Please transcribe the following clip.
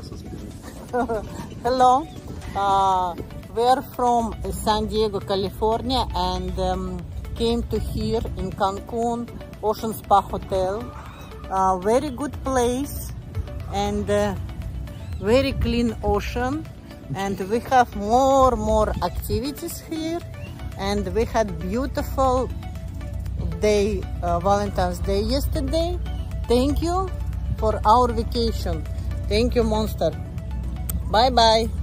Hello. Uh, we're from San Diego, California, and um, came to here in Cancun Ocean Spa Hotel. Uh, very good place and uh, very clean ocean. And we have more more activities here. And we had beautiful day, uh, Valentine's Day yesterday. Thank you for our vacation. Thank you, Monster. Bye bye.